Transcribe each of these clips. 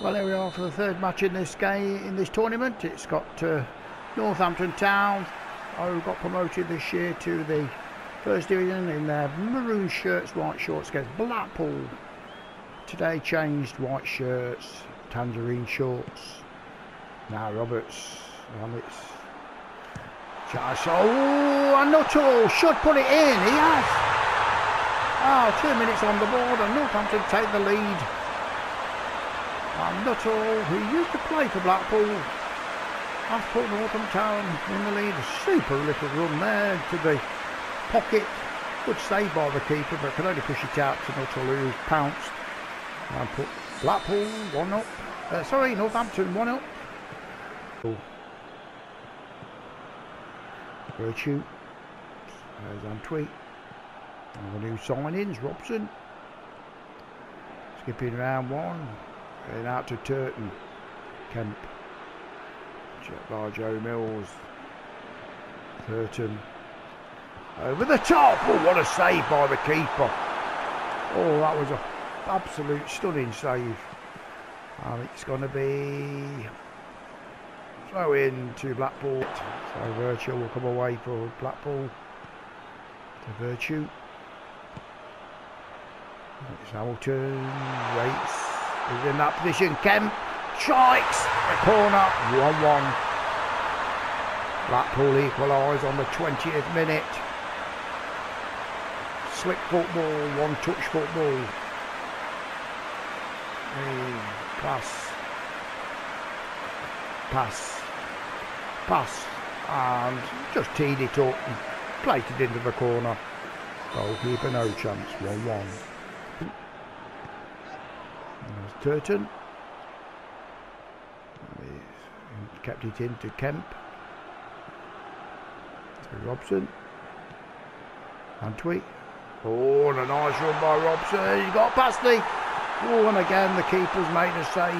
Well, here we are for the third match in this game in this tournament. It's got uh, Northampton Town, who got promoted this year to the first division in their maroon shirts, white shorts against Blackpool. Today changed white shirts, tangerine shorts. Now Roberts on its chance. Oh, and Nuttall should put it in. He has. Oh, two minutes on the board, and Northampton take the lead. And Nuttall, who used to play for Blackpool, has put Northam Town in the lead. Super little run there to the pocket. Good save by the keeper, but can only push it out to Nuttall, who's pounced. And put Blackpool one up. Uh, sorry, Northampton one up. Virtue. There's Antwi. And the new signings, Robson. Skipping round one. Going out to Turton. Kemp. By Joe Mills. Turton. Over the top. Oh, what a save by the keeper. Oh, that was an absolute stunning save. And it's going to be throw in to Blackpool. So Virtue will come away for Blackpool. To Virtue. It's Hamilton. Waits is in that position. Kemp strikes the corner. 1-1. Blackpool equalise on the 20th minute. Slick football, one touch football. pass. Pass. Pass. And just teed it up and played it into the corner. Goalkeeper no chance. 1-1. Turton. He's kept it in to Kemp. To Robson. Antwi. Oh, and a nice run by Robson. He's got past the. Oh, and again the keeper's made a save.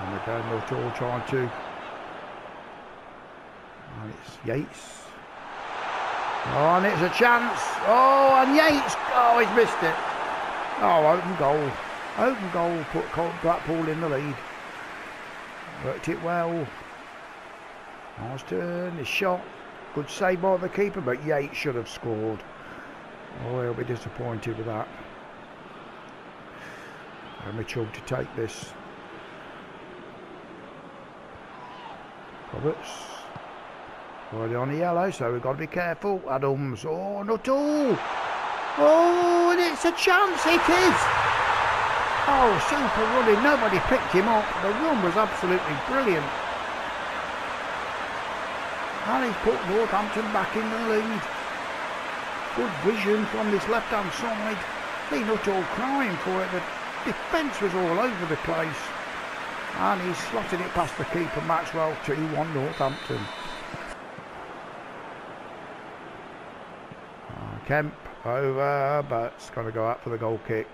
And again they're all trying to. And it's Yates. Oh, and it's a chance. Oh, and Yates. Oh, he's missed it. Oh, open goal. Open goal put Blackpool in the lead. Worked it well. Nice turn, his shot. Good save by the keeper, but Yates should have scored. Oh, he'll be disappointed with that. And Mitchell to take this. Roberts. Already on the yellow, so we've got to be careful. Adams. Oh, Nuttall. Oh, and it's a chance. It is. Oh, super running. Nobody picked him up. The run was absolutely brilliant. And he's put Northampton back in the lead. Good vision from this left-hand side. They Nuttall crying for it. The defence was all over the place. And he's slotted it past the keeper Maxwell 2-1 Northampton. Uh, Kemp over, but it's going to go out for the goal kick.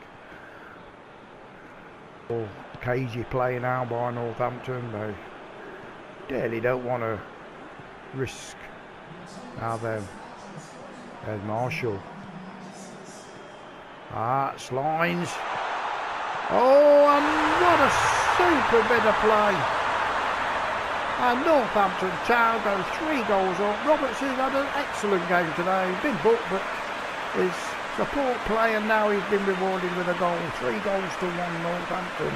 Cagey play now by Northampton. They dearly don't want to risk. Now then, there's Marshall. Ah, Slines. Oh, and what a super bit of play. And Northampton Town goes three goals up. Roberts has had an excellent game today. Been booked, but is Support play and now he's been rewarded with a goal. Three goals to one Northampton.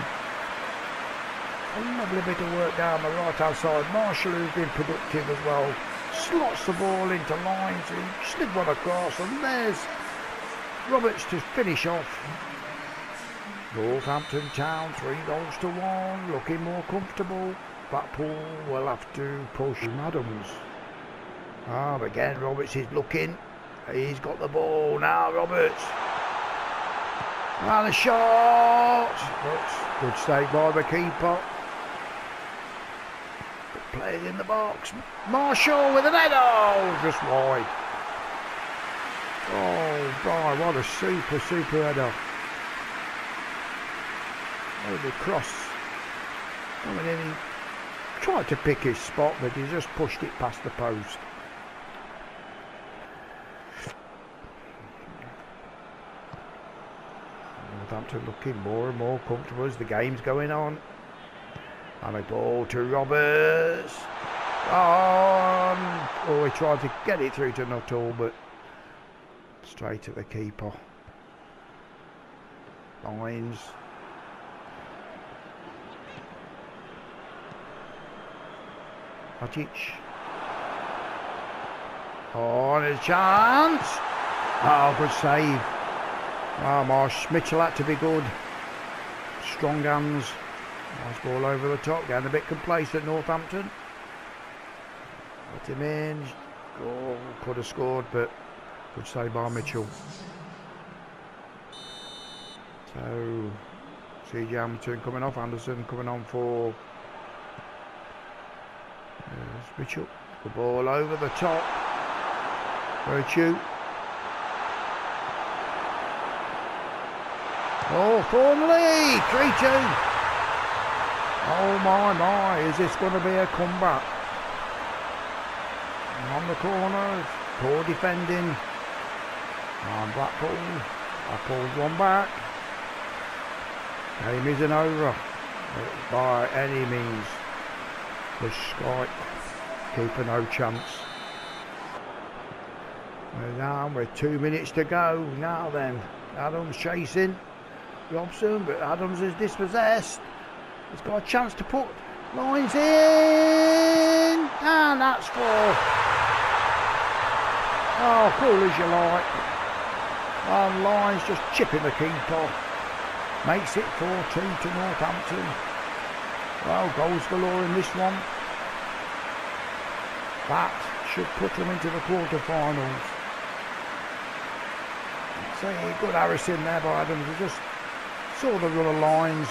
A lovely bit of work down the right hand side. Marshall who's been productive as well. Slots the ball into lines. He slid one across and there's Roberts to finish off. Northampton Town three goals to one. Looking more comfortable. Blackpool will have to push Adams. Ah, again Roberts is looking. He's got the ball now, Roberts. And a shot. But good save by the keeper. Playing in the box. Marshall with an header. Oh, just wide. Oh, boy, what a super, super header. Oh, Over cross. Coming in, he tried to pick his spot, but he just pushed it past the post. Northampton looking more and more comfortable as the game's going on. And a ball to Roberts. On. Oh, he tried to get it through to Nuttall, but straight at the keeper. Lines. Hodzic. Oh, there's a chance. Oh, good save. Oh, Marsh Mitchell had to be good. Strong hands. Nice ball over the top. Getting a bit complacent, Northampton. Let him in. Oh, could have scored, but good save by Mitchell. So, CJ Hamilton coming off. Anderson coming on for there's Mitchell. The ball over the top. Virtue. Oh, Thorniley! 3-2. Oh my my, is this going to be a comeback? On the corners, poor defending. And Blackpool, pulled one back. Game isn't over by any means. The strike, keeper no chance. And now with two minutes to go. Now then, Adams chasing Robson, but Adams is dispossessed. He's got a chance to put lines in, and that's four. Oh, cool as you like. And lines just chipping the keeper. Makes it 4-2 to Northampton. Well, goals galore in this one. That should put them into the quarter-finals. Say, good Harrison there by Adams. Just saw the run of lines.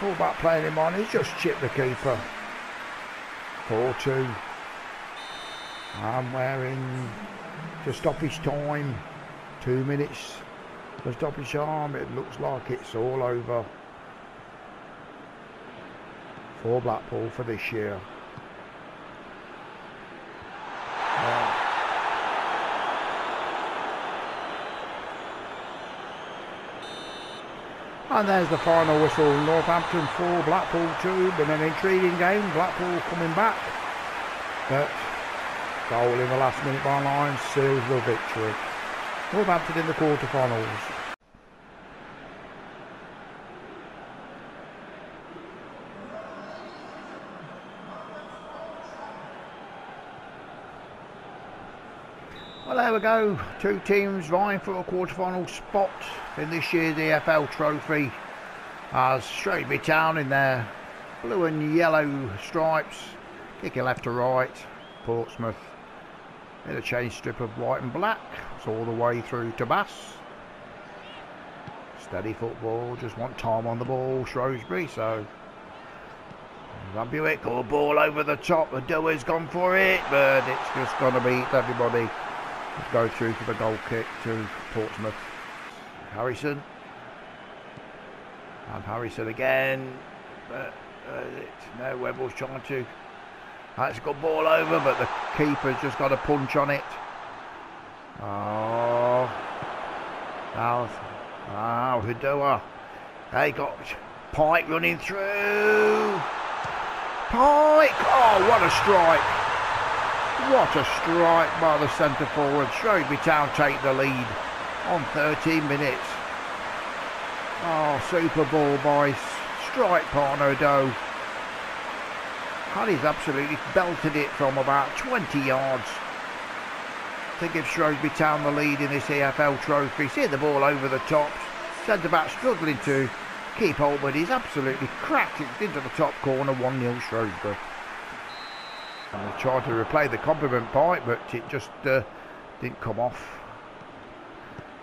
Fullback playing him on, he's just chipped the keeper. 4-2. I'm wearing to stop his time. Two minutes to stop his arm. It looks like it's all over for Blackpool for this year. And there's the final whistle. Northampton 4, Blackpool 2. Been an intriguing game. Blackpool coming back. But goal in the last minute by line seals the victory. Northampton in the quarter-finals. Go. Two teams vying for a quarter-final spot in this year's EFL Trophy. Uh, As Shrewsbury Town in their blue and yellow stripes, kicking left to right. Portsmouth in a change strip of white and black. It's all the way through to Bass. Steady football, just want time on the ball, Shrewsbury, so Van Buick, good ball over the top. The Doer's gone for it, but it's just going to beat everybody go through for the goal kick to Portsmouth. Harrison. And Harrison again. But uh, no, Webble's trying to. That's got ball over, but the keeper's just got a punch on it. Oh. Now, oh, Hudua. They got Pike running through. Pike! Oh, what a strike! What a strike by the centre forward. Shrewsbury Town take the lead on 13 minutes. Oh, super ball by strike partner Doe. He's absolutely belted it from about 20 yards to give Shrewsbury Town the lead in this EFL trophy. See the ball over the top. Centre back struggling to keep hold, but he's absolutely cracked it into the top corner. 1 0 Shrewsbury. And they tried to replay the compliment point, but it just uh, didn't come off.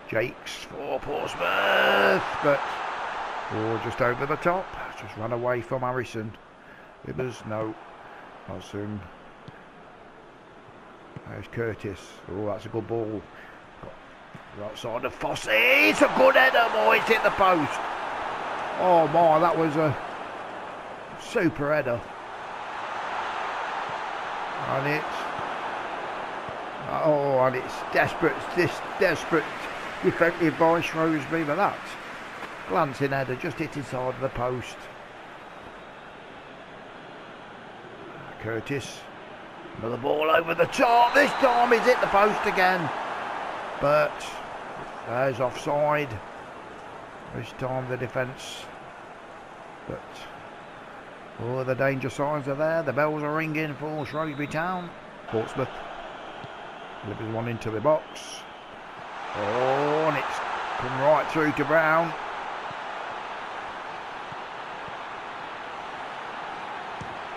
Jakes for Portsmouth, but oh, just over the top. Just ran away from Harrison. It was no, not soon. There's Curtis. Oh, that's a good ball. Right side of Fossey. It's a good header, boy. It's hit the post. Oh my, that was a super header and it's oh and it's desperate this desperate defective by Shrewsbury but that Glancing header just hit inside the post. Curtis. Another ball over the top. This time he's hit the post again. But there's offside. This time the defence. Oh, the danger signs are there. The bells are ringing for Shrewsbury Town. Portsmouth. Delivers one into the box. Oh, and it's come right through to Brown.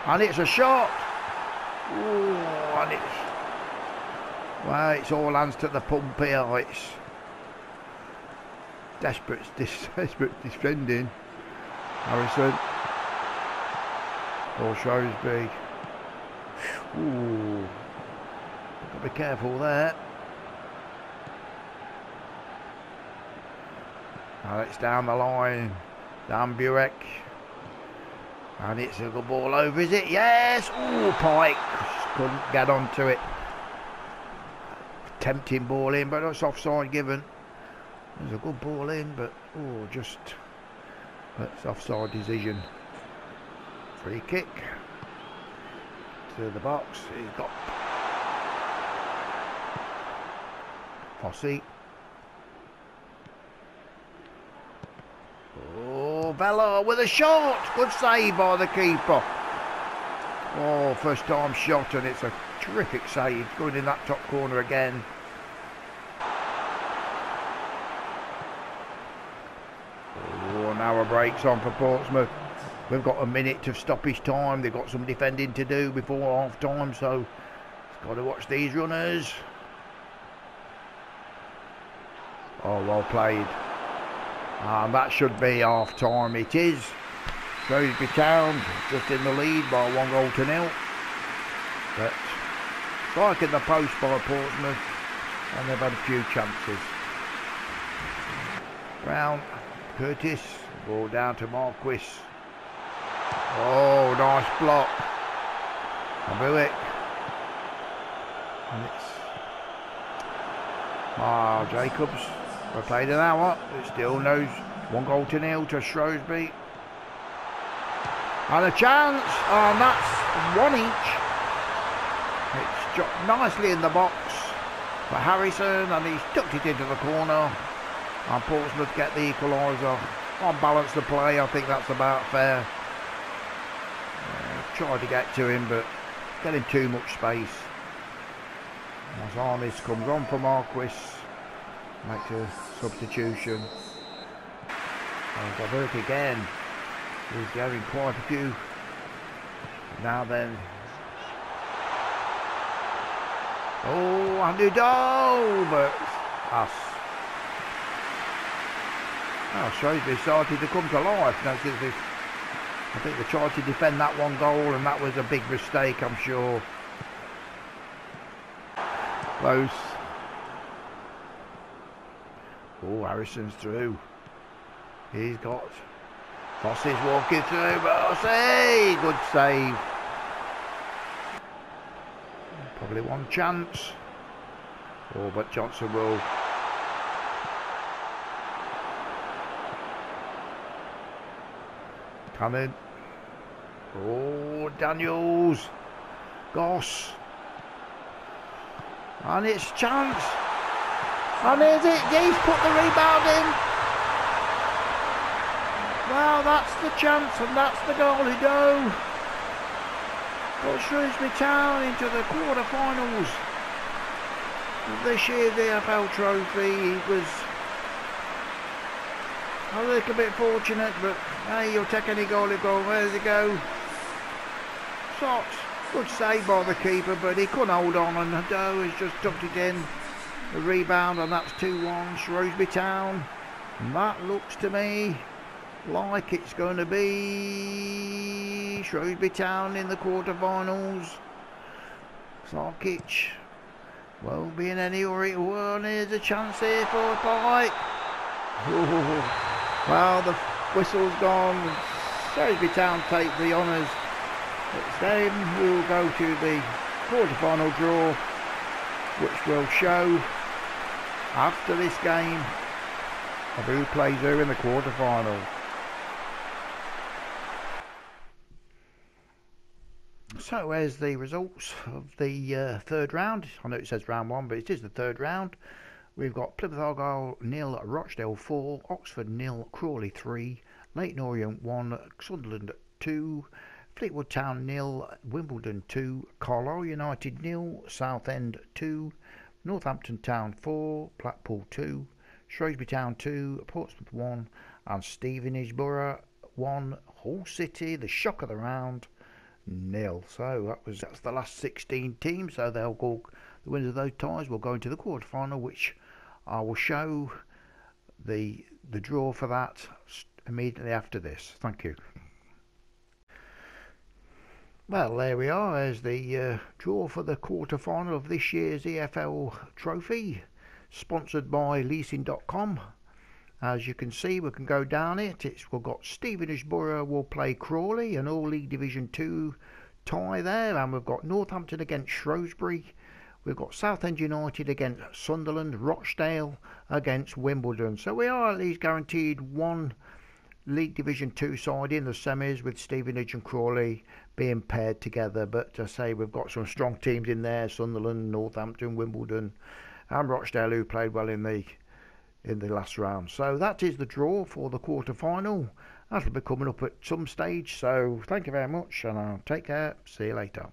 And it's a shot. Ooh, and it's well, it's all hands to the pump here. It's desperate, desperate defending. Harrison. Or Shrewsbury. Ooh. Got to be careful there. Now it's down the line. Dan Burek. And it's a good ball over, is it? Yes! Oh, Pike couldn't get onto it. Tempting ball in, but it's offside given. There's a good ball in, but oh, just that's offside decision. Free kick to the box. He's got Fossey. Oh, Vela with a shot. Good save by the keeper. Oh, first time shot and it's a terrific save. Going in that top corner again. Oh, an hour breaks on for Portsmouth. We've got a minute of stoppage time. They've got some defending to do before half time, so it's got to watch these runners. Oh, well played. And that should be half time. It is. Shrewsbury Town just in the lead by one goal to nil. But striking the post by Portsmouth and they've had a few chances. Brown, Curtis, ball down to Marquis. Oh, nice block. Abuik. And it's Ah, Jacobs we played an hour. It still knows one goal to nil to Shrewsbury. And a chance, oh, and that's one each. It's dropped nicely in the box for Harrison, and he's tucked it into the corner. And Portsmouth get the equaliser. On balance the play, I think that's about fair. Tried to get to him, but getting too much space. As comes on for Marquis makes a substitution. And Gabert again is getting quite a few. Now then. Oh, Andy Doe, but us. Oh, Shrewsbury started to come to life. Now, I think they tried to defend that one goal, and that was a big mistake, I'm sure. Close. Oh, Harrison's through. He's got Fossey's walking through. Fossey! Good save. Probably one chance. Oh, but Johnson will. Come in. Oh, Daniels. Goss. And it's chance. And is it? He's put the rebound in. Well, that's the chance and that's the goal he do. Put Shrewsbury Town into the quarter-finals of this year's EFL Trophy. He was a little bit fortunate, but hey, you'll take any goal you go. Where's he go? Good save by the keeper, but he couldn't hold on, and Doe has just tucked it in. The rebound and that's 2-1 Shrewsbury Town. And that looks to me like it's going to be Shrewsbury Town in the quarterfinals. Sarkic won't be in any hurry well there's a chance here for a fight. Oh, well the whistle's gone. Shrewsbury Town take the honours it's them who will go to the quarter-final draw which will show after this game of who plays who in the quarter final. So there's the results of the uh, third round. I know it says round one, but it is the third round. We've got Plymouth Argyle nil, Rochdale four, Oxford nil, Crawley three, Leyton Orient one, Sunderland two, Fleetwood Town nil, Wimbledon two, Carlisle United nil, Southend two, Northampton Town four, Blackpool two, Shrewsbury Town two, Portsmouth one, and Stevenage Borough one, Hull City, the shock of the round, nil. So that was that's the last 16 teams. So they'll go. The winners of those ties will go into the quarter final, which I will show the the draw for that immediately after this. Thank you. Well, there we are. There's the uh, draw for the quarter final of this year's EFL Trophy, sponsored by Leasing.com. As you can see, we can go down it. It's we've got Stevenage Borough will play Crawley, an All League Division Two tie there, and we've got Northampton against Shrewsbury. We've got Southend United against Sunderland, Rochdale against Wimbledon. So we are at least guaranteed one League Division 2 side in the semis with Stevenage and Crawley being paired together. But I say we've got some strong teams in there Sunderland, Northampton, Wimbledon, and Rochdale who played well in the in the last round. So that is the draw for the quarter final. That'll be coming up at some stage. So thank you very much and I'll take care. See you later.